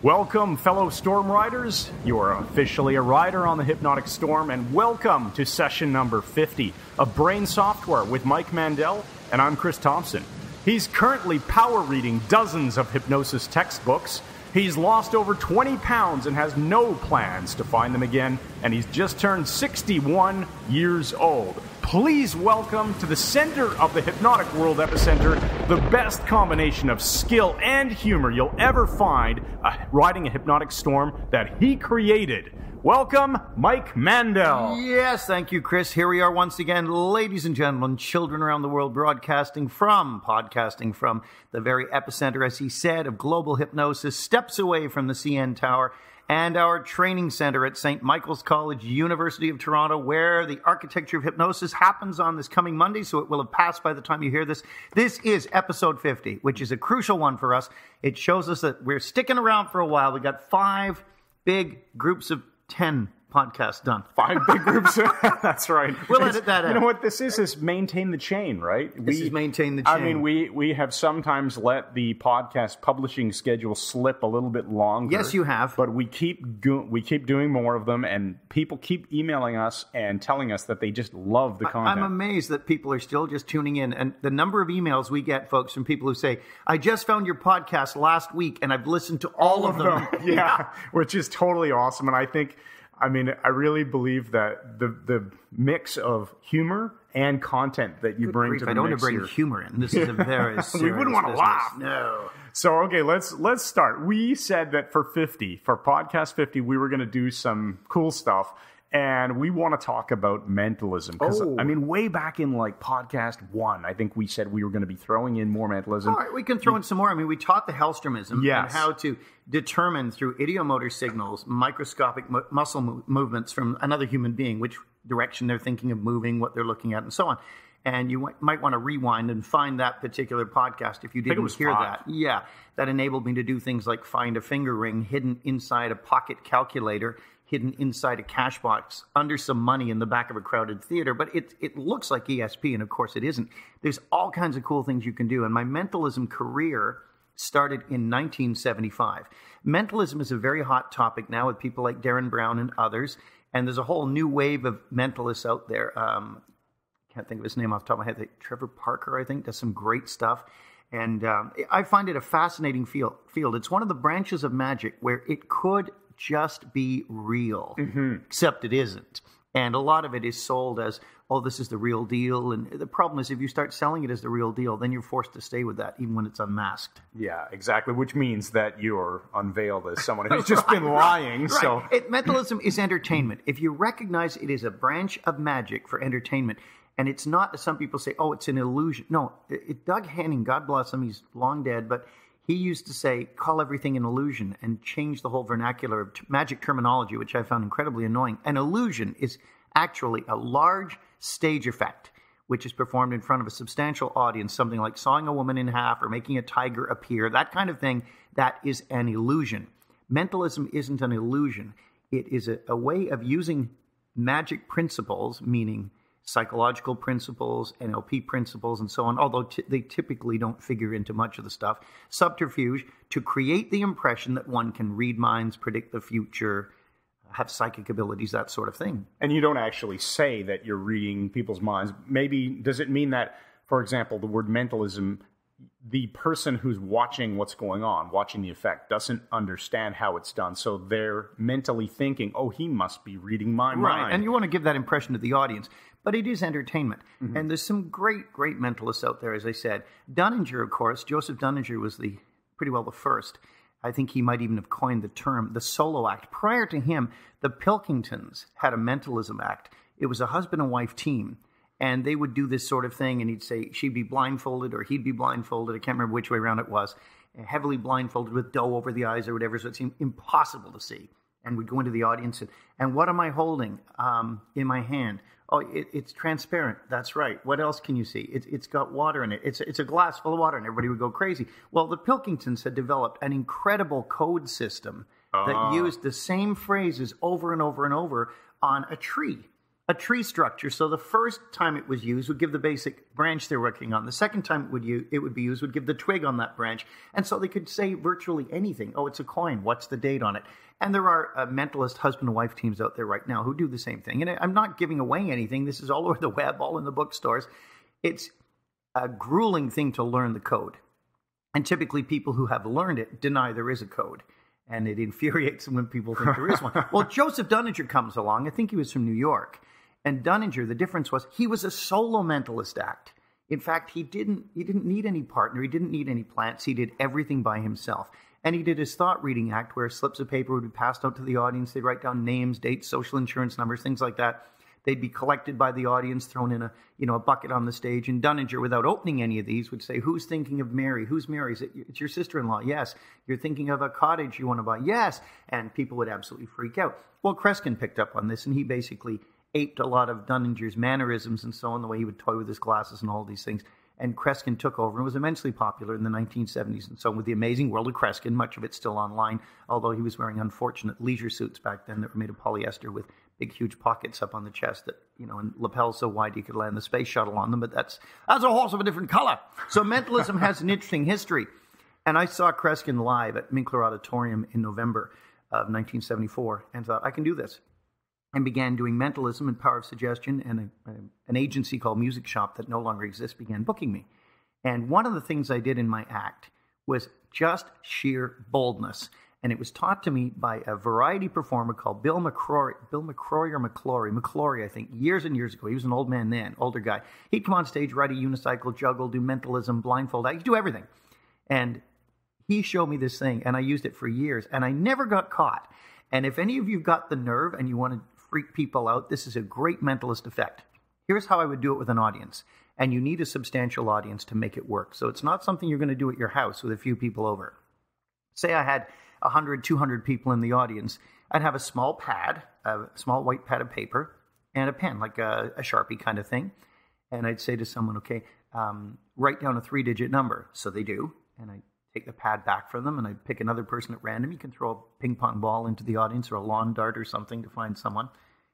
Welcome, fellow Storm Riders. You are officially a rider on the Hypnotic Storm, and welcome to session number 50 of Brain Software with Mike Mandel, and I'm Chris Thompson. He's currently power reading dozens of hypnosis textbooks. He's lost over 20 pounds and has no plans to find them again, and he's just turned 61 years old. Please welcome to the center of the hypnotic world epicenter the best combination of skill and humor you'll ever find uh, riding a hypnotic storm that he created. Welcome, Mike Mandel. Yes, thank you, Chris. Here we are once again, ladies and gentlemen, children around the world, broadcasting from, podcasting from the very epicenter, as he said, of global hypnosis, steps away from the CN Tower and our training center at St. Michael's College, University of Toronto, where the architecture of hypnosis happens on this coming Monday, so it will have passed by the time you hear this. This is episode 50, which is a crucial one for us. It shows us that we're sticking around for a while. We got five big groups of 10 podcast done. Five big groups. That's right. We'll edit that out. You know what this is? Is maintain the chain, right? This is maintain the chain. I mean, we we have sometimes let the podcast publishing schedule slip a little bit longer. Yes, you have. But we keep go- we keep doing more of them, and people keep emailing us and telling us that they just love the content. I'm amazed that people are still just tuning in. And the number of emails we get, folks, from people who say, I just found your podcast last week and I've listened to all, of them. yeah, which is totally awesome. And I think, I mean, I really believe that the the mix of humor and content that you bring Grief, to the I don't want to bring here. humor in. This is a very serious We wouldn't wanna laugh. No. So okay, let's let's start. We said that for 50, for podcast 50, we were going to do some cool stuff and we want to talk about mentalism cuz Oh. I mean way back in like podcast 1, I think we said we were going to be throwing in more mentalism. All right, we can throw in some more. I mean, we taught the Hellstromism Yes. and how to determine through ideomotor signals, microscopic mu- muscle mo- movements from another human being, which direction they're thinking of moving, what they're looking at, and so on. And you might- might want to rewind and find that particular podcast if you didn't was hear five. that. Yeah, that enabled me to do things like find a finger ring hidden inside a pocket calculator, hidden inside a cash box, under some money in the back of a crowded theater. But it it looks like ESP, and of course it isn't. There's all kinds of cool things you can do. And my mentalism career started in 1975. Mentalism is a very hot topic now with people like Derren Brown and others. And there's a whole new wave of mentalists out there. Um, can't think of his name off the top of my head. Trevor Parker, I think, does some great stuff. And um, I find it a fascinating. Field. It's one of the branches of magic where it could just be real, mm-hmm. except it isn't. And a lot of it is sold as, oh, this is the real deal. And the problem is, if you start selling it as the real deal, then you're forced to stay with that, even when it's unmasked. Yeah, exactly, which means that you're unveiled as someone who's just been lying. So Right. It, mentalism is entertainment. If you recognize it is a branch of magic for entertainment, and it's not, as some people say, oh, it's an illusion. No, it, it- Doug Henning, God bless him, he's long dead, but he used to say, call everything an illusion and change the whole vernacular of t- magic terminology, which I found incredibly annoying. An illusion is actually a large stage effect which is performed in front of a substantial audience, something like sawing a woman in half or making a tiger appear, that kind of thing, that is an illusion. Mentalism isn't an illusion, it is a, a way of using magic principles, meaning psychological principles, NLP principles, and so on, although t- they typically don't figure into much of the stuff, subterfuge to create the impression that one can read minds, predict the future, have psychic abilities, that sort of thing. and you don't actually say that you're reading people's minds. Maybe does it mean that, for example, the word mentalism, the person who's watching what's going on, watching the effect, doesn't understand how it's done, so they're mentally thinking, "Oh, he must be reading my mind." And you want to give that impression to the audience. But it is entertainment. Mm-hmm. And there's some great, great mentalists out there, as I said. Dunninger, of course, Joseph Dunninger was the pretty well the first. I think he might even have coined the term the solo act. Prior to him, the Pilkingtons had a mentalism act. It was a husband and wife team. And they would do this sort of thing, and he'd say she'd be blindfolded or he'd be blindfolded. I can't remember which way around it was. Heavily blindfolded with dough over the eyes or whatever, so it seemed impossible to see and we'd go into the audience and, and what am I holding um, in my hand? Oh, it, it's transparent. That's right. What else can you see? It, it's got water in it. It's, it's a glass full of water, and everybody would go crazy. Well, the Pilkingtons had developed an incredible code system that ah. used the same phrases over and over and over on a tree. A tree structure. So the first time it was used would give the basic branch they're working on. The second time it would use, it would be used would give the twig on that branch, and so they could say virtually anything. Oh, it's a coin. What's the date on it? And there are uh, mentalist husband and wife teams out there right now who do the same thing. And I'm not giving away anything. This is all over the web, all in the bookstores. It's a grueling thing to learn the code. And typically, people who have learned it deny there is a code. And it infuriates them when people think there is one. well, Joseph Dunninger comes along. I think he was from New York. And Dunninger, the difference was he was a solo mentalist act. In fact, he didn't, he didn't need any partner. He didn't need any plants. He did everything by himself. And he did his thought reading act where slips of paper would be passed out to the audience. They'd write down names, dates, social insurance numbers, things like that. They'd be collected by the audience, thrown in a you know a bucket on the stage. And Dunninger, without opening any of these, would say, "Who's thinking of Mary? Who's Mary? It, it's your sister-in-law? Yes. You're thinking of a cottage you want to buy? Yes." And people would absolutely freak out. Well, Kreskin picked up on this, and he basically aped a lot of Dunninger's mannerisms and so on, the way he would toy with his glasses and all these things. And Kreskin took over and was immensely popular in the 1970s and so on with the amazing world of Kreskin, much of it still online, although he was wearing unfortunate leisure suits back then that were made of polyester with big, huge pockets up on the chest that, you know, and lapels so wide you could land the space shuttle on them, but that's, that's a horse of a different color. So mentalism has an interesting history. And I saw Kreskin live at Minkler Auditorium in November of 1974 and thought, I can do this. And began doing mentalism and power of suggestion, and a, a, an agency called Music Shop that no longer exists began booking me. And one of the things I did in my act was just sheer boldness and it was taught to me by a variety performer called Bill McCrory, Bill McCrory or McClory, McClory, I think, years and years ago. He was an old man then, older guy. He'd come on stage, ride a unicycle, juggle, do mentalism, blindfold, he'd do everything. And he showed me this thing, and I used it for years, and I never got caught. And if any of you got the nerve and you want to freak people out, this is a great mentalist effect. Here's how I would do it with an audience. And you need a substantial audience to make it work. So it's not something you're going to do at your house with a few people over. Say I had 100, 200 people in the audience, I'd have a small pad, a small white pad of paper, and a pen, like a, a Sharpie kind of thing. And I'd say to someone, okay, um, write down a three digit number. So they do. And I take the pad back from them and I pick another person at random. You can throw a ping pong ball into the audience or a lawn dart or something to find someone.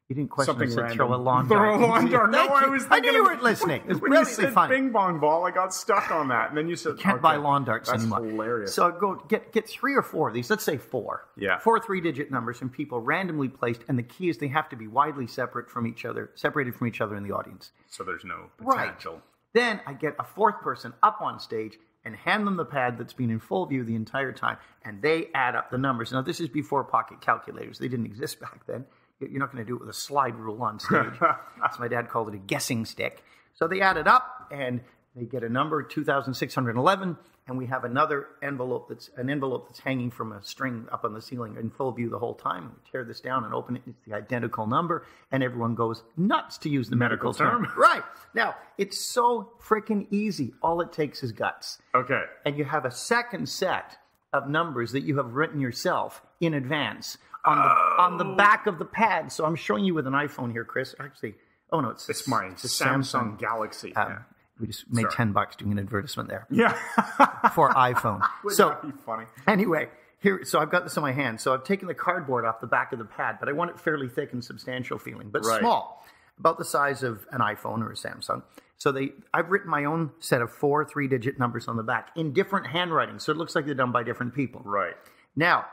You didn't question Something I said throw a lawn Throw dart. a lawn dart. No, I you. was I knew you weren't listening. It was when you said funny. bing bong ball, I got stuck on that. And then you said, Can't okay, buy lawn darts that's anymore. hilarious. So go get get three or four of these. Let's say four. Yeah. Four three digit numbers from people randomly placed, and the key is they have to be widely separate from each other, separated from each other in the audience. so there's no Right. potential. Then I get a fourth person up on stage and hand them the pad that's been in full view the entire time, and they add up the numbers. Now, this is before pocket calculators. They didn't exist back then. You're not going to do it with a slide rule on stage. so my dad called it a guessing stick. So they add it up, and they get a number, 2,611, and we have another envelope that's an envelope that's hanging from a string up on the ceiling in full view the whole time. We tear this down and open it. It's the identical number, and everyone goes nuts to use the medical, Medical term. Right. Now, it's so freaking easy. All it takes is guts. Okay. And you have a second set of numbers that you have written yourself in advance on the on the back of the pad. So I'm showing you with an iPhone here, Chris. Actually, oh no, it's it's mine. It's a Samsung, Galaxy. Um, We just made Sorry. ten bucks doing an advertisement there yeah. for iPhone. Would so funny? Anyway, here, so I've got this in my hand. So I've taken the cardboard off the back of the pad, but I want it fairly thick and substantial feeling, but Right. small, about the size of an iPhone or a Samsung. So they, I've written my own set of four three-digit numbers on the back in different handwriting, so it looks like they're done by different people. Right. Now,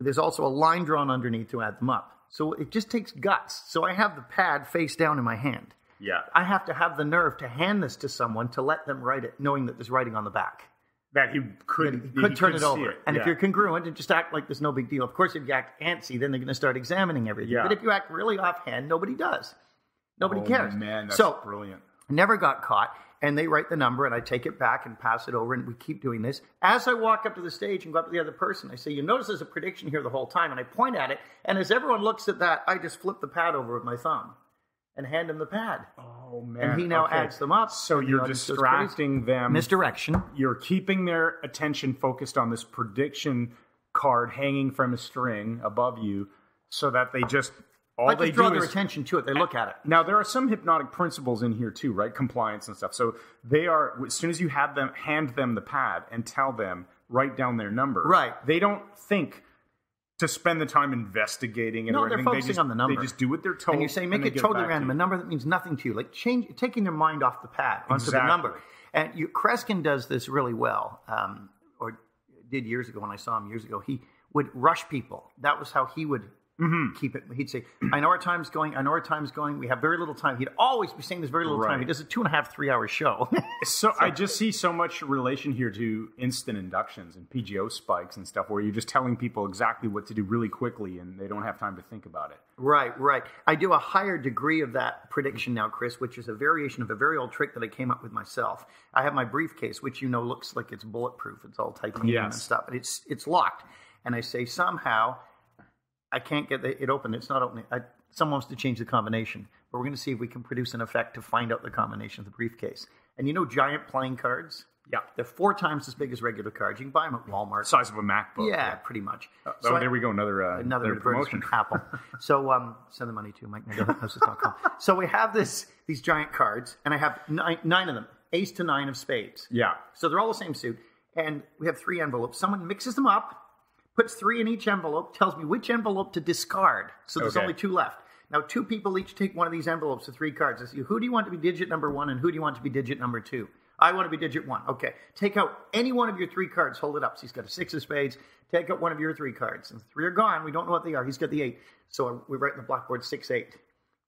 there's also a line drawn underneath to add them up. So it just takes guts. So I have the pad face down in my hand. Yeah. I have to have the nerve to hand this to someone to let them write it, knowing that there's writing on the back That he could, that he could turn it see over. And if you're congruent and just act like there's no big deal, of course, if you act antsy, then they're going to start examining everything. Yeah. But if you act really offhand, nobody does. Nobody Oh, cares. Man, that's so brilliant. never got caught. And they write the number, and I take it back and pass it over, and we keep doing this. As I walk up to the stage and go up to the other person, I say, "You notice there's a prediction here the whole time," and I point at it. And as everyone looks at that, I just flip the pad over with my thumb and hand him the pad. Oh man. And he now Okay. adds them up. So you're audience distracting them. Misdirection. You're keeping their attention focused on this prediction card hanging from a string above you, so that they just all I they just draw do their is attention to it. They look at it. Now there are some hypnotic principles in here too, right? Compliance and stuff. So they are as soon as you have them hand them the pad and tell them write down their number. Right. They don't think to spend the time investigating it No, or they're focusing they just, on the number. They just do what they're told. and you say make it totally to random, you. a number that means nothing to you, like change, taking their mind off the pad onto Exactly. the number. And you, Kreskin does this really well, um, or did years ago when I saw him years ago. He would rush people. That was how he would Mm-hmm. keep it. He'd say, "I know our time's going. I know our time's going. We have very little time." He'd always be saying, "There's very little time." Right. He does a two and a half, three hour show. So I just see so much relation here to instant inductions and PGO spikes and stuff, where you're just telling people exactly what to do really quickly, and they don't have time to think about it. Right, right. I do a higher degree of that prediction now, Chris, which is a variation of a very old trick that I came up with myself. I have my briefcase, which you know looks like it's bulletproof. It's all titanium and stuff, but it's it's locked. And I say somehow I can't get the, it open. It's not opening. I, someone wants to change the combination, but we're going to see if we can produce an effect to find out the combination of the briefcase. And you know, giant playing cards. Yeah. They're four times as big as regular cards. You can buy them at Walmart. Size of a MacBook. yeah, pretty much. Oh, So I- there we go. Another uh, another, another promotion. Apple. so um, send the money to MikeMandelHouses.com. so we have this these giant cards, and I have nine, nine of them, ace to nine of spades. Yeah. So they're all the same suit, and we have three envelopes. Someone mixes them up, puts three in each envelope, tells me which envelope to discard. So there's Okay. only two left. Now, two people each take one of these envelopes with three cards. I say, who do you want to be digit number one, and who do you want to be digit number two? I want to be digit one. Okay. Take out any one of your three cards. Hold it up. So he's got a six of spades. Take out one of your three cards. And the three are gone. We don't know what they are. He's got the eight. So we write in the blackboard six, eight.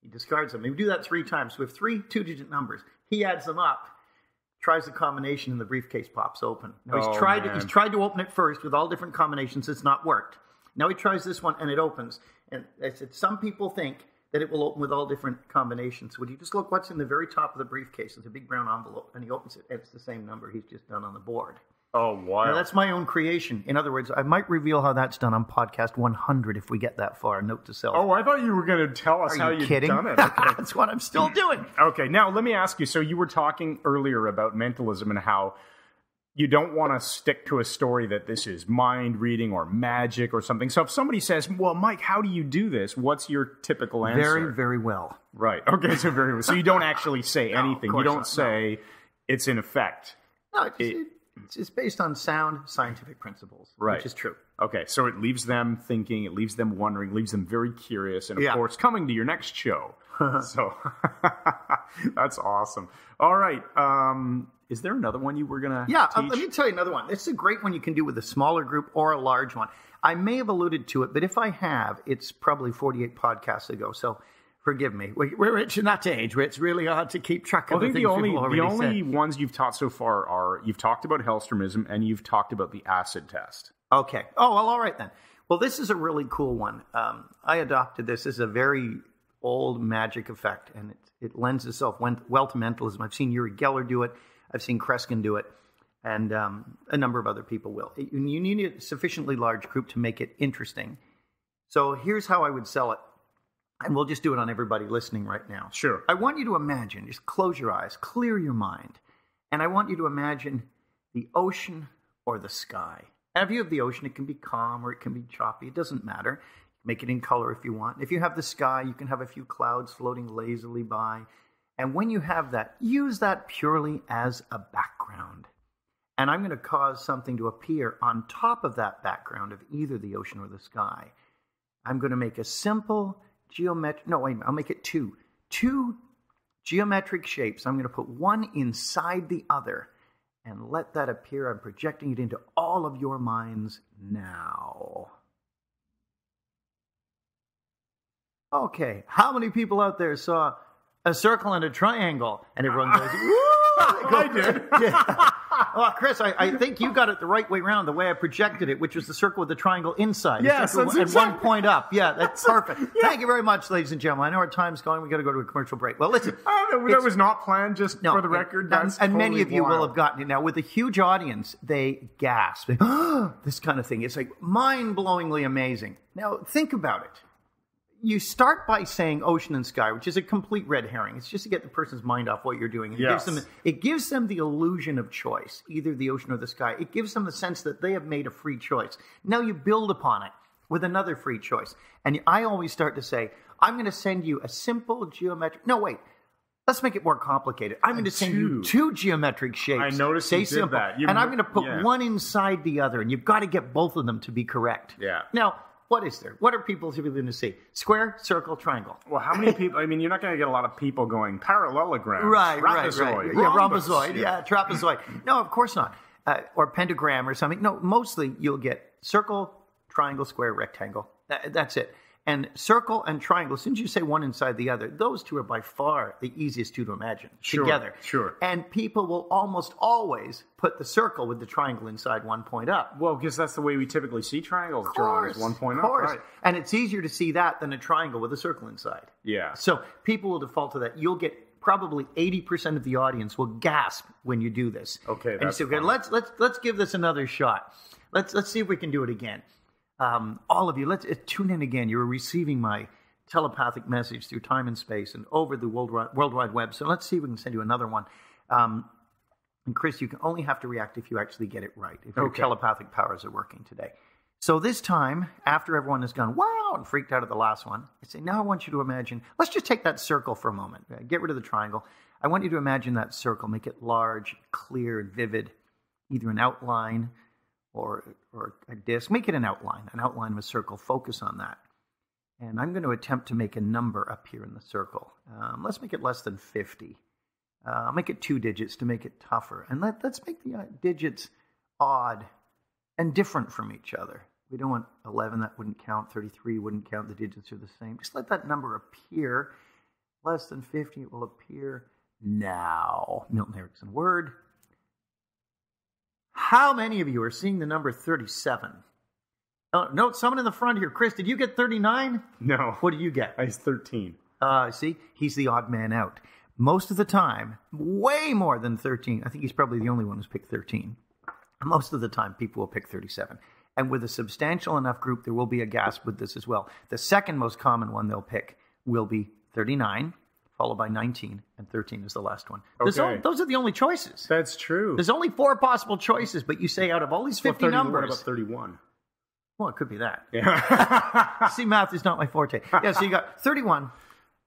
He discards them. We do that three times. So we have three two digit numbers. He adds them up, tries the combination, and the briefcase pops open. Now he's Oh, tried man. he's tried to open it first with all different combinations. It's not worked. Now he tries this one and it opens. And I said, some people think that it will open with all different combinations. Would you just look what's in the very top of the briefcase? It's a big brown envelope, and he opens it, and it's the same number he's just done on the board. Oh wow. Now, that's my own creation. In other words, I might reveal how that's done on podcast 100 if we get that far. Note to self. oh, I thought you were going to tell us Are how you you'd kidding? done it. Okay. that's what I'm still doing. Okay, now let me ask you. So you were talking earlier about mentalism and how you don't want to stick to a story that this is mind reading or magic or something. So if somebody says, "Well, Mike, how do you do this?" What's your typical answer? Very, very well. right. Okay, so very well. so you don't actually say of anything. You don't not, say it's in effect. No, it's, it's, it's based on sound scientific principles, Right. which is true. Okay, so it leaves them thinking, it leaves them wondering, leaves them very curious, and of Yeah. course, coming to your next show. so that's awesome. All right, um, is there another one you were gonna? Yeah, uh, let me tell you another one. This is a great one you can do with a smaller group or a large one. I may have alluded to it, but if I have, it's probably 48 podcasts ago. So forgive me. We- We're rich in that age where it's really hard to keep track of I think the the only the only said. ones you've taught so far are you've talked about Hellstromism and you've talked about the acid test. Okay. Oh, well, all right then. Well, this is a really cool one. Um, I adopted this. This is a very old magic effect, and it, it lends itself well to mentalism. I've seen Uri Geller do it. I've seen Kreskin do it, and um, a number of other people will. You need a sufficiently large group to make it interesting. So here's how I would sell it, and we'll just do it on everybody listening right now. Sure. I want you to imagine, just close your eyes, clear your mind, and I want you to imagine the ocean or the sky. And if you have the ocean, it can be calm or it can be choppy. It doesn't matter. Make it in color if you want. If you have the sky, you can have a few clouds floating lazily by. And when you have that, use that purely as a background. And I'm going to cause something to appear on top of that background of either the ocean or the sky. I'm going to make a simple geometric. No, wait a minute. I'll make it two. Two geometric shapes. I'm going to put one inside the other and let that appear. I'm projecting it into all of your minds now. Okay, how many people out there saw a circle and a triangle? And everyone goes, Woo! I did. Yeah. Well, Chris, I, I think you got it the right way around, the way I projected it, which was the circle with the triangle inside. Yes, that's and one point up. Yeah, that's perfect. Thank you very much, ladies and gentlemen. I know our time's going. We got to go to a commercial break. Well, listen. Oh, that, that was not planned. Just no, for the record, and, and many of you will have gotten it now. With a huge audience, they gasp. this kind of thing. It's like mind blowingly amazing. Now, think about it. You start by saying ocean and sky, which is a complete red herring. It's just to get the person's mind off what you're doing. It, Yes. gives them, it gives them the illusion of choice, either the ocean or the sky. It gives them the sense that they have made a free choice. Now you build upon it with another free choice. And I always start to say, I'm going to send you a simple geometric. No, wait. Let's make it more complicated. I'm going to send you two. geometric shapes. I noticed Say you did simple. that. You and I'm going to put yeah. one inside the other, and you've got to get both of them to be correct. Yeah. Now, What is there? What are people typically going to see? Square, circle, triangle. Well, how many people? I mean, you're not going to get a lot of people going parallelogram, Right, right, right. Yeah, rhombozoid. Yeah, trapezoid. no, of course not. Uh, or pentagram or something. No, mostly you'll get circle, triangle, square, rectangle. That, that's it. And circle and triangle, as soon as you say one inside the other, those two are by far the easiest two to imagine Sure, together. sure. And people will almost always put the circle with the triangle inside one point up. Well, because that's the way we typically see triangles drawn, is one point of up. Right. And it's easier to see that than a triangle with a circle inside. Yeah. So people will default to that. You'll get probably 80% of the audience will gasp when you do this. Okay, And you that's say, okay, let's let's let's give this another shot. Let's let's see if we can do it again. Um, all of you, let's uh, tune in again. You're receiving my telepathic message through time and space and over the world, Wi- world wide web. So let's see if we can send you another one. Um, and Chris, you can only have to react if you actually get it right, if your telepathic powers are working today. So this time, after everyone has gone, wow, and freaked out at the last one, I say, now I want you to imagine, let's just take that circle for a moment. Uh, Get rid of the triangle. I want you to imagine that circle, make it large, clear, and vivid, either an outline or, or a disc. Make it an outline, an outline of a circle. Focus on that. And I'm going to attempt to make a number up here in the circle. Um, let's make it less than 50. Uh, I'll make it two digits to make it tougher. And let, let's make the uh, digits odd and different from each other. We don't want 11, that wouldn't count. 33 wouldn't count. The digits are the same. Just let that number appear. Less than 50, it will appear now. Milton Erickson word. How many of you are seeing the number 37? Oh, no, someone in the front here. Chris, did you get 39? No. What did you get? I was 13. Uh, see, he's the odd man out. Most of the time, way more than 13. I think he's probably the only one who's picked 13. Most of the time, people will pick 37. And with a substantial enough group, there will be a gasp with this as well. The second most common one they'll pick will be 39, followed by 19, and 13 is the last one. Okay. only- those are the only choices. That's true. There's only four possible choices, but you say out of all these Well, 50 30 What numbers. about 31? Well, it could be that. Yeah. See, math is not my forte. Yeah, so you got 31,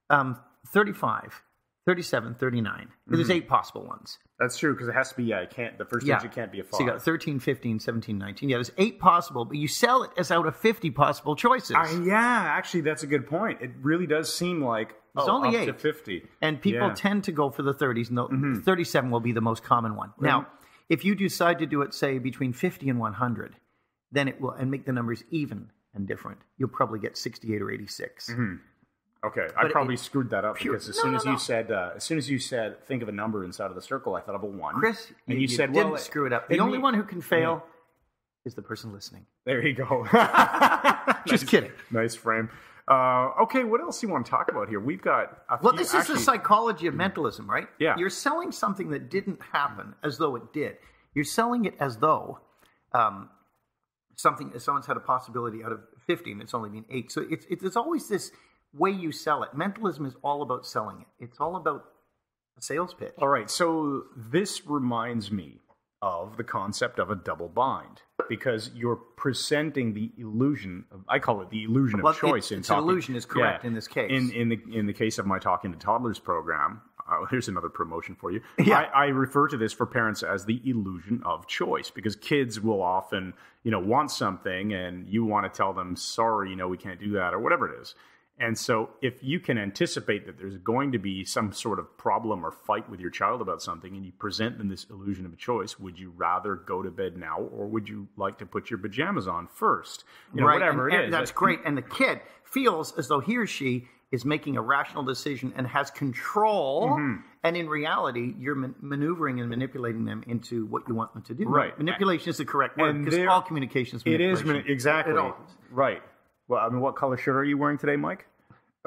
um, 35, 37, 39. There's mm-hmm. eight possible ones. That's true because it has to be. Yeah, it can't. The first Yeah. digit can't be a five. So you got 13, 15, 17, 19. Yeah, there's eight possible, but you sell it as out of 50 possible choices. I, yeah, actually, that's a good point. It really does seem like It's oh, only eight. 50. and people Yeah. Mm-hmm. tend to go for the 30s. And the mm-hmm. 37 will be the most common one. Now, if you decide to do it, say, between 50 and 100, then it will, and make the numbers even and different, you'll probably get 68 or 86. Mm-hmm. Okay, I But probably it- screwed that up pure- because as no, soon as no. you said, uh, as soon as you said, think of a number inside of the circle, I thought of a one. Chris, and you, you, said, didn't well, screw it up. The only mean- one who can fail is the person listening. There you go. Just kidding. nice frame. Uh, okay, what else do you want to talk about here? We've got. A Well, few- this is actually, the psychology of mentalism, right? Yeah. You're selling something that didn't happen as though it did. You're selling it as though um, something someone's had a possibility out of 50 and it's only been eight. So it's, it's, it's always this way you sell it. Mentalism is all about selling it. It's all about a sales pitch. All right, so this reminds me of the concept of a double bind because you're presenting the illusion of I call it the illusion of Well, it- choice in it's talking. illusion is correct in this case. In in the in the case of my talking to toddlers program, uh, here's another promotion for you. Yeah. I, I refer to this for parents as the illusion of choice because kids will often, you know, want something and you want to tell them, sorry, you know, we can't do that or whatever it is. And so, if you can anticipate that there's going to be some sort of problem or fight with your child about something, and you present them this illusion of a choice, would you rather go to bed now, or would you like to put your pajamas on first? You know, right. whatever and, it and is. That's great. And the kid feels as though he or she is making a rational decision and has control. Mm-hmm. And in reality, you're man- maneuvering and manipulating them into what you want them to do. Right. Manipulation is the correct word because all communication is manipulation. mani- exactly It right. Well, I mean, what color shirt are you wearing today, Mike?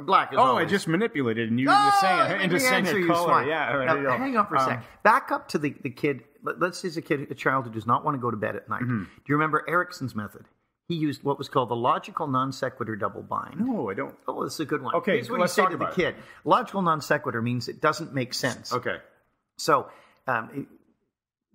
Black is Oh, I just manipulated and you Oh, let into saying a color. Yeah, right, Now, hang on for a Um, sec. Back up to the, the kid. Let, let's say a kid, a child who does not want to go to bed at night. Mm-hmm. Do you remember Erickson's method? He used what was called the logical non sequitur double bind. No, I don't. Oh, this is a good one. Okay, Here's what let's you say talk to the it. kid. Logical non sequitur means it doesn't make sense. Okay. So, um,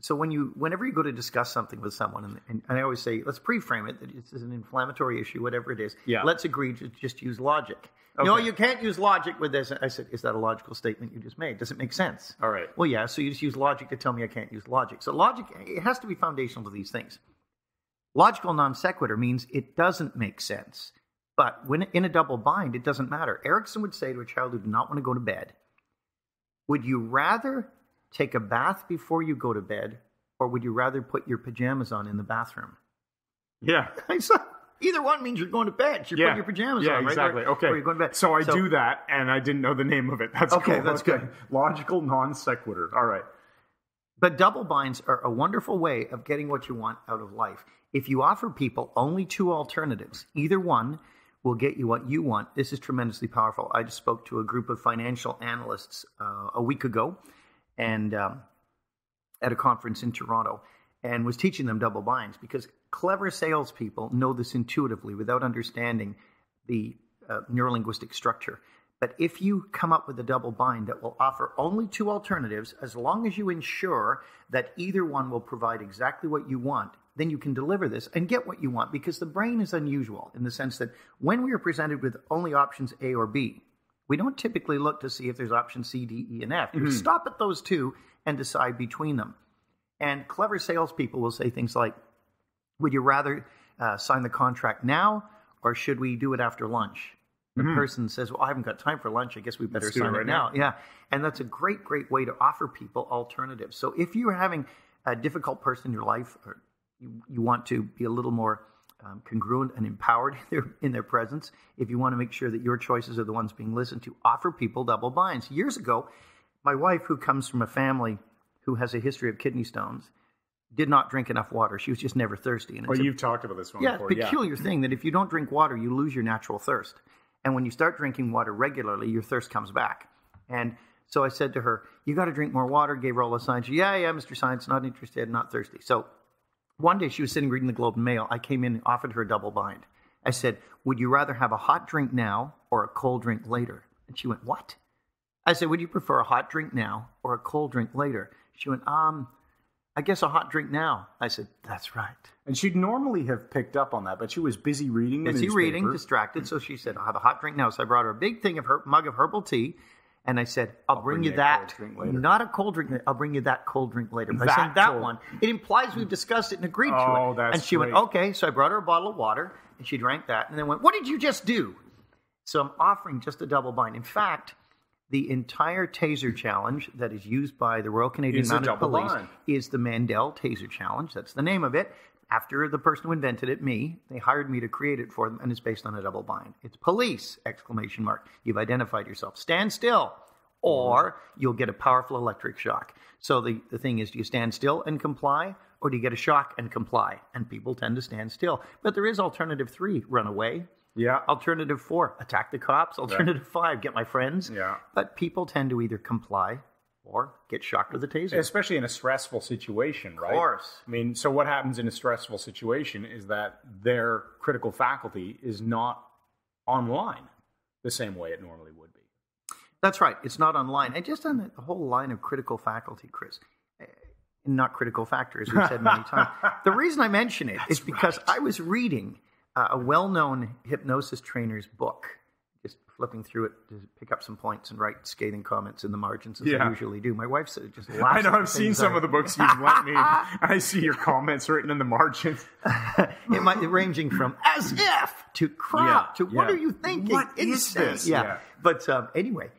so when you, whenever you go to discuss something with someone, and, and, and I always say, let's pre-frame it that it's an inflammatory issue, whatever it is. Yeah. Let's agree to just use logic. No, you can't use logic with this. I said, is that a logical statement you just made? Does it make sense? All right. Well, yeah. So you just use logic to tell me I can't use logic. So logic, it has to be foundational to these things. Logical non sequitur means it doesn't make sense. But when in a double bind, it doesn't matter. Erickson would say to a child who did not want to go to bed, Would you rather take a bath before you go to bed, or would you rather put your pajamas on in the bathroom? Yeah. Either one means you're going to bed. You're yeah. putting your pajamas yeah, on, right? exactly. Or- okay. Or you're going to bed. So I do that, and I didn't know the name of it. That's Okay, cool. that's good. Logical non sequitur. All right. But double binds are a wonderful way of getting what you want out of life. If you offer people only two alternatives, either one will get you what you want. This is tremendously powerful. I just spoke to a group of financial analysts uh, a week ago, and um, at a conference in Toronto, and was teaching them double binds because clever salespeople know this intuitively without understanding the uh, neurolinguistic structure. But if you come up with a double bind that will offer only two alternatives, as long as you ensure that either one will provide exactly what you want, then you can deliver this and get what you want because the brain is unusual in the sense that when we are presented with only options A or B, we don't typically look to see if there's option C, D, E, and F. You stop at those two and decide between them. And clever salespeople will say things like, Would you rather uh, sign the contract now or should we do it after lunch? The person says, Well, I haven't got time for lunch. I guess we better Let's sign it, right now. now. Yeah. And that's a great, great way to offer people alternatives. So if you're having a difficult person in your life or you, you want to be a little more um, congruent and empowered in their, in their presence, if you want to make sure that your choices are the ones being listened to, offer people double binds. Years ago, my wife, who comes from a family who has a history of kidney stones, did not drink enough water. She was just never thirsty. And Well, a- you've talked about this one yeah, before. peculiar thing that if you don't drink water, you lose your natural thirst. And when you start drinking water regularly, your thirst comes back. And so I said to her, You got to drink more water. Gave her all the signs. Yeah, yeah, Mr. Science, not interested, not thirsty. So one day she was sitting reading the Globe and Mail. I came in and offered her a double bind. I said, Would you rather have a hot drink now or a cold drink later? And she went, What? I said, Would you prefer a hot drink now or a cold drink later? She went, Um, I guess a hot drink now. I said, That's right. And she'd normally have picked up on that, but she was busy reading the Is he newspaper. reading, distracted? So she said, I'll have a hot drink now. So I brought her a big thing of her mug of herbal tea. And I said, I'll, bring, bring you that. Not a cold drink. I'll bring you that cold drink later. But I That said that cold- one. It implies we've discussed it and agreed to Oh, it. that's and she went, okay. So I brought her a bottle of water and she drank that and then went, what did you just do? So I'm offering just a double bind. In fact, the entire taser challenge that is used by the Royal Canadian a Mounted Police bind. is the Mandel Taser Challenge. That's the name of it. After the person who invented it, me, they hired me to create it for them, and it's based on a double bind. It's police! Exclamation mark. You've identified yourself. Stand still, or you'll get a powerful electric shock. So the, the thing is, do you stand still and comply, or do you get a shock and comply? And people tend to stand still. But there is alternative three: run away. Yeah. Alternative four: attack the cops. Alternative five: get my friends. Yeah. But people tend to either comply or get shocked with a taser. Especially in a stressful situation, right? Of course. I mean, so what happens in a stressful situation is that their critical faculty is not online the same way it normally would be. That's right. It's not online. And just on the whole line of critical faculty, Chris, eh, not critical factor, as we've said many times. The reason I mention it is because I was reading uh, a well known hypnosis trainer's book, flipping through it to pick up some points and write scathing comments in the margins, as I usually do. My wife said, just laughs. I know, I've seen some I- of the books you've lent me. I see your comments written in the margin. it might be ranging from as if to crap Yeah, to what yeah. are you thinking? What is this? Yeah. Yeah. But um, anyway,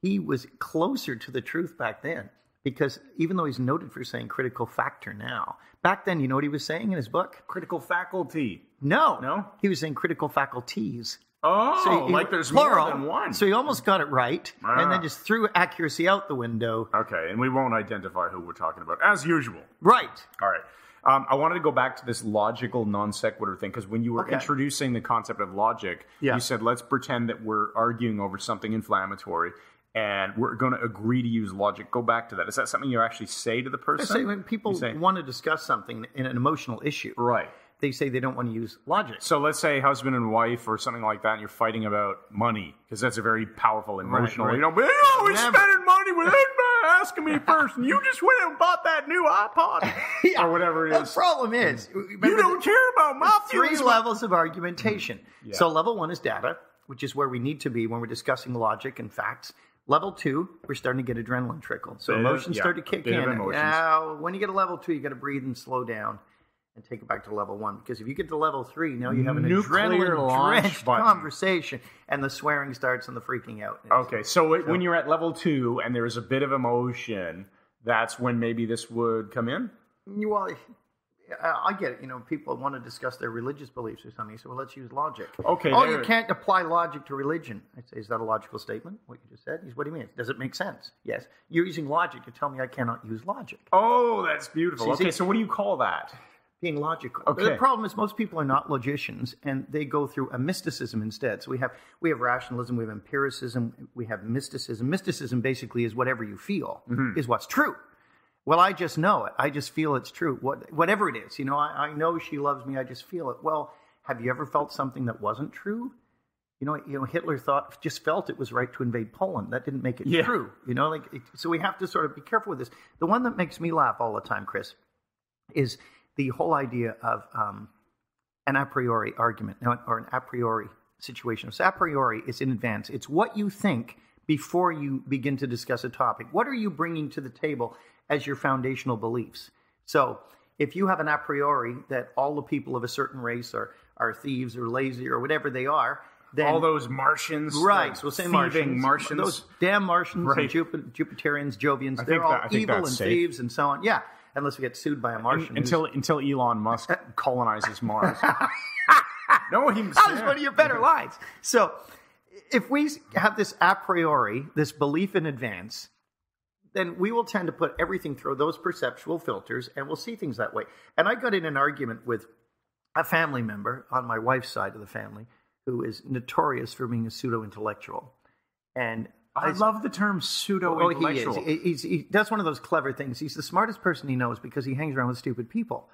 he was closer to the truth back then because even though he's noted for saying critical factor now, back then, you know what he was saying in his book? Critical faculty. No. No? He was saying critical faculties. Oh, he- like there's plural. more than one. So you almost got it right and Ah. then just threw accuracy out the window. okay, and we won't identify who we're talking about, as usual. Right. All right. Um, I wanted to go back to this logical non sequitur thing because when you were Okay. introducing the concept of logic, Yeah. you said, let's pretend that we're arguing over something inflammatory and we're going to agree to use logic. Go back to that. Is that something you actually say to the person? I say when people say- want to discuss something in an emotional issue, right. They say they don't want to use logic. So let's say husband and wife or something like that, and you're fighting about money because that's a very powerful emotional. right. You know, but you're always Never. spending money without asking me first, and you just went and bought that new iPod or whatever it is. The problem is, You don't care about my the three feelings. levels of argumentation. Mm-hmm. Yeah. So level one is data, which is where we need to be when we're discussing logic and facts. Level two, we're starting to get adrenaline trickle. So emotions yeah, start to kick in. Now, when you get a level two, you got to breathe and slow down. And take it back to level one. Because if you get to level three, now you have an Nuclear launch adrenaline-drenched button. conversation, and the swearing starts and the freaking out. Okay, so it, when you're at level two and there's a bit of emotion, that's when maybe this would come in. Well, I I get it. You know, people want to discuss their religious beliefs or something. So, well, let's use logic. Okay, Oh, you can't apply logic to religion. I say, is that a logical statement? What you just said? He's, what do you mean? Does it make sense? Yes. You're using logic to tell me I cannot use logic. Oh, that's beautiful. See, okay, see- so what do you call that? Being logical. Okay. The problem is most people are not logicians, and they go through a mysticism instead. So we have we have rationalism, we have empiricism, we have mysticism. Mysticism basically is whatever you feel Mm-hmm. is what's true. Well, I just know it. I just feel it's true. What, whatever it is, you know, I, I know she loves me. I just feel it. Well, have you ever felt something that wasn't true? You know, you know, Hitler thought just felt it was right to invade Poland. That didn't make it Yeah. true. You know, like it, so we have to sort of be careful with this. The one that makes me laugh all the time, Chris, is the whole idea of um, an a priori argument now, or an a priori situation. So a priori is in advance. It's what you think before you begin to discuss a topic. What are you bringing to the table as your foundational beliefs? So if you have an a priori that all the people of a certain race are are thieves or lazy or whatever they are, then All those Martians, Right, so say Martians, Martians. those damn Martians, Right. and Jup- Jupiterians, Jovians, I they're all that- evil and safe. thieves and so on. Yeah, unless we get sued by a Martian. until until Elon Musk colonizes Mars. no, he That was one of your better lines. So, if we have this a priori, this belief in advance, then we will tend to put everything through those perceptual filters and we'll see things that way. And I got in an argument with a family member on my wife's side of the family who is notorious for being a pseudo intellectual. And I love the term pseudo Oh, he is. intellectual. He- He's, he does one of those clever things. He's the smartest person he knows because he hangs around with stupid people.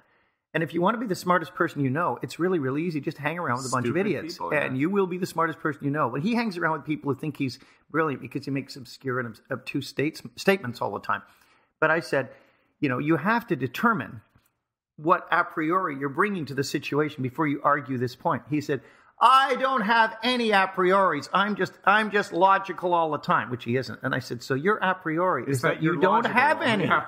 And if you want to be the smartest person you know, it's really, really easy. Just hang around with a bunch of idiots, people, yeah. and you will be the smartest person you know. But he hangs around with people who think he's brilliant because he makes obscure and obtuse states, statements all the time. But I said, you know, you have to determine what a priori you're bringing to the situation before you argue this point. He said, I don't have any a prioris. I'm just I'm just logical all the time, which he isn't. And I said, so your a priori is, that, you you're don't have any. Yeah.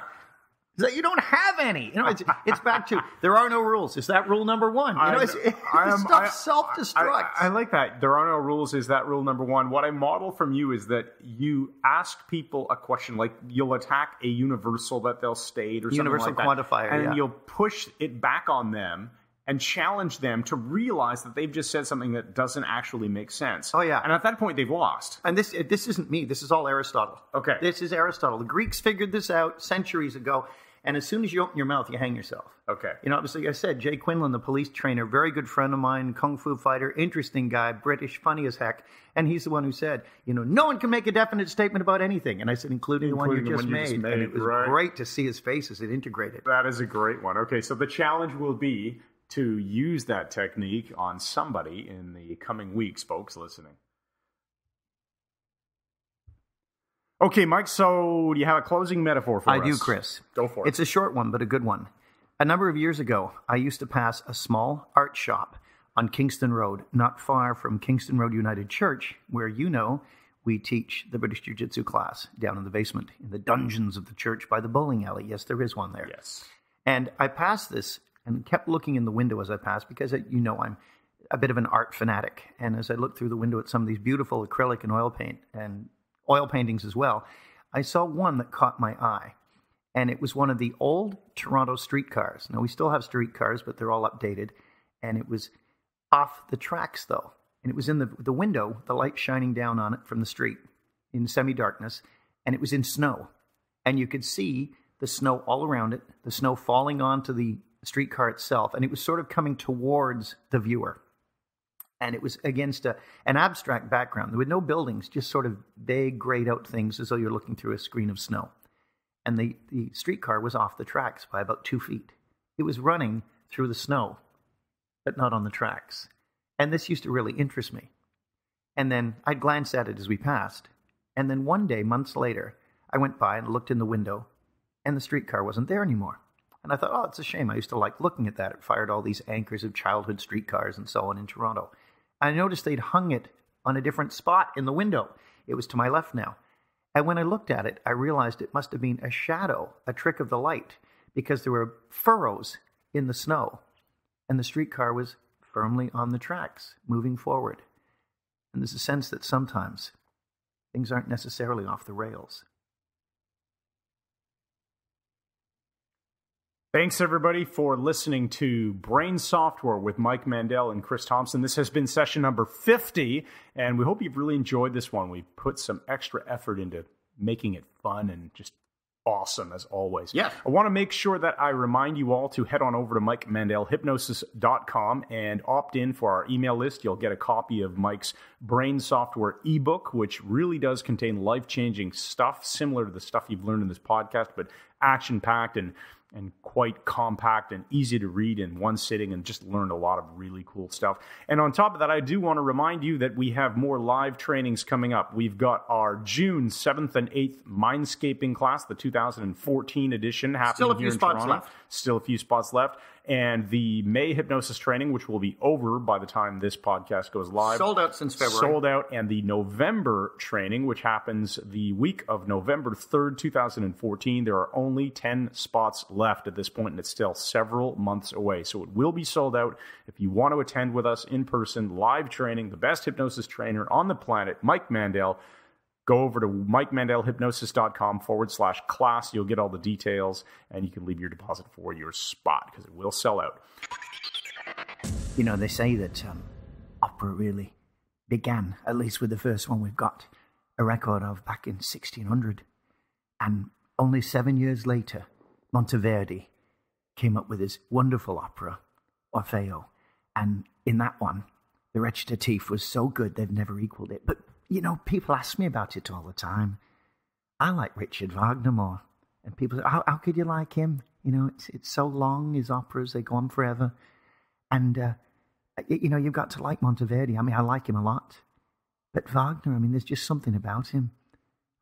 Is that you don't have any. You know, it's, it's back to there are no rules. Is that rule number one? You know, it's, I- it's I am- stuff self-destructs. I, I like that. There are no rules. Is that rule number one? What I model from you is that you ask people a question, like you'll attack a universal that they'll state or something Universal like that, quantifier, and yeah. you'll push it back on them and challenge them to realize that they've just said something that doesn't actually make sense. Oh, yeah. and at that point they've lost. and this this isn't me. This is all Aristotle. Okay. This is Aristotle. The Greeks figured this out centuries ago. And as soon as you open your mouth, you hang yourself. Okay. You know, obviously, I said, Jay Quinlan, the police trainer, very good friend of mine, kung fu fighter, interesting guy, British, funny as heck. And he's the one who said, you know, no one can make a definite statement about anything. And I said, including, Including the the one you one just you made. just And made, it was right. great to see his face as it integrated. That is a great one. Okay, so the challenge will be to use that technique on somebody in the coming weeks, folks listening. Okay, Mike, so do you have a closing metaphor for I us? do, Chris. Go for it. It's a short one, but a good one. A number of years ago, I used to pass a small art shop on Kingston Road, not far from Kingston Road United Church, where you know we teach the British Jiu Jitsu class down in the basement, in the dungeons of the church by the bowling alley. Yes, there is one there. yes. And I passed this and kept looking in the window as I passed because, you know, I'm a bit of an art fanatic. And as I looked through the window at some of these beautiful acrylic and oil paint and oil paintings as well, I saw one that caught my eye. And it was one of the old Toronto streetcars. Now, we still have streetcars, but they're all updated. And it was off the tracks, though. And it was in the, the window, the light shining down on it from the street in semi darkness. And it was in snow and you could see the snow all around it, the snow falling onto the streetcar itself, and it was sort of coming towards the viewer. And it was against a, an abstract background. There were no buildings, just sort of vague, grayed out things as though you're looking through a screen of snow. And the, the streetcar was off the tracks by about two feet. It was running through the snow, but not on the tracks. And this used to really interest me. And then I'd glance at it as we passed. And then one day, months later, I went by and looked in the window, and the streetcar wasn't there anymore. And I thought, oh, it's a shame. I used to like looking at that. It fired all these anchors of childhood streetcars and so on in Toronto. I noticed they'd hung it on a different spot in the window. It was to my left now. And when I looked at it, I realized it must have been a shadow, a trick of the light, because there were furrows in the snow, and the streetcar was firmly on the tracks, moving forward. And there's a sense that sometimes things aren't necessarily off the rails. Thanks, everybody, for listening to Brain Software with Mike Mandel and Chris Thompson. This has been session number 50, and we hope you've really enjoyed this one. We put some extra effort into making it fun and just awesome as always. Yeah. I want to make sure that I remind you all to head on over to MikeMandelHypnosis.com and opt in for our email list. You'll get a copy of Mike's brain software ebook, which really does contain life changing stuff similar to the stuff you've learned in this podcast, but action packed and and quite compact and easy to read in one sitting and just learned a lot of really cool stuff. And on top of that, I do want to remind you that we have more live trainings coming up. We've got our June 7th and 8th Mindscaping class, the 2014 edition happening Still a few spots Toronto. left. Still a few spots left. And the May hypnosis training, which will be over by the time this podcast goes live. Sold out since February. Sold out. And the November training, which happens the week of November 3rd, 2014. There are only 10 spots left at this point, and it's still several months away. So it will be sold out. If you want to attend with us in person, live training, the best hypnosis trainer on the planet, Mike Mandel, go over to mikemandelhypnosis.com forward slash class. You'll get all the details, and you can leave your deposit for your spot because it will sell out. You know, they say that um, opera really began, at least with the first one we've got a record of back in 1600. And only seven years later, Monteverdi came up with his wonderful opera, Orfeo. And in that one, the recitative was so good they've never equaled it. But, you know, people ask me about it all the time. I like Richard Wagner more. And people say, how, how could you like him? You know, it's, it's so long, his operas, they go on forever. And, uh, you know, you've got to like Monteverdi. I mean, I like him a lot. But Wagner, I mean, there's just something about him.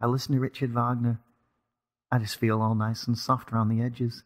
I listen to Richard Wagner. I just feel all nice and soft around the edges.